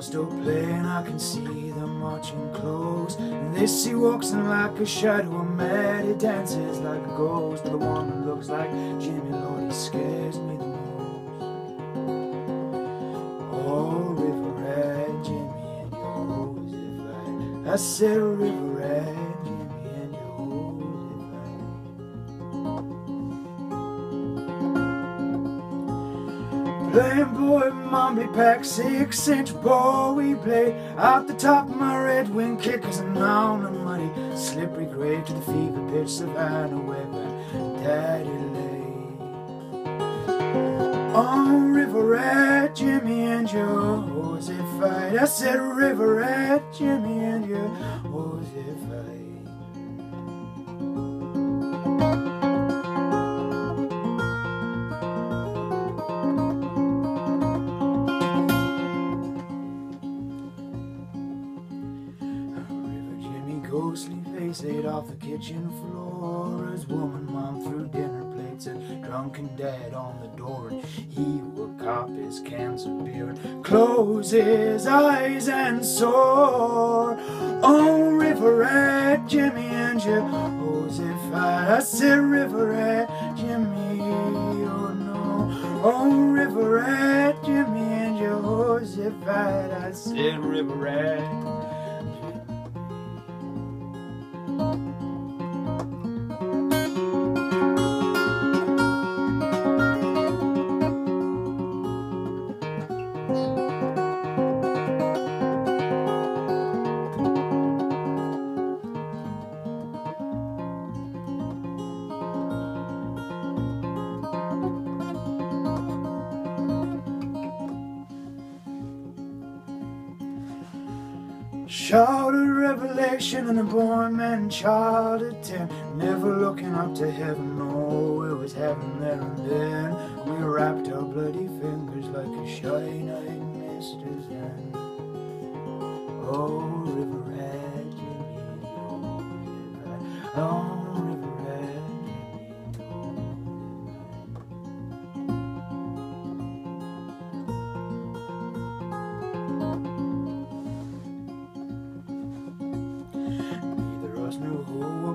still playing, I can see them marching close. And this he walks in like a shadow, a mad he dances like a ghost. The one that looks like Jimmy Lord, he scares me the most. Oh, River Rat, Jimmy and Joseph, I, I said River Rat, Playing boy, mommy pack, six inch ball we play. Out the top of my red wing kickers and on the money. Slippery grave to the fever pitch, Savannah, where daddy lay. On River Rat, Jimmy and Joseph fight. I said River Rat, Jimmy and Joseph fight. Ghostly face ate off the kitchen floor. His woman mom threw dinner plates and drunken dad on the door. And he would cop his cans of beer and close his eyes and soar. Oh, River Rat, Jimmy and Joseph, I said River Rat, Jimmy, oh no. Oh, River Rat, Jimmy and Joseph, I I said River Rat. Shouted revelation and a boy man child at ten Never looking up to heaven, no, it was heaven there and then We wrapped our bloody fingers like a shy-eyed mister's hand Oh,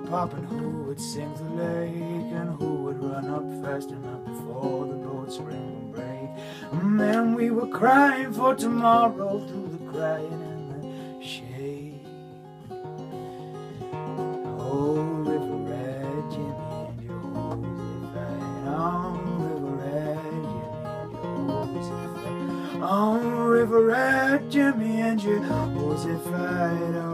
pop and who would sink the lake and who would run up fast enough before the boat's spring would break. And then we were crying for tomorrow through the crying and the shade. Oh, River Rat, Jimmy and Josephine. Oh, River Rat, Jimmy and Josephine. Oh, River Rat, Jimmy and Josephine.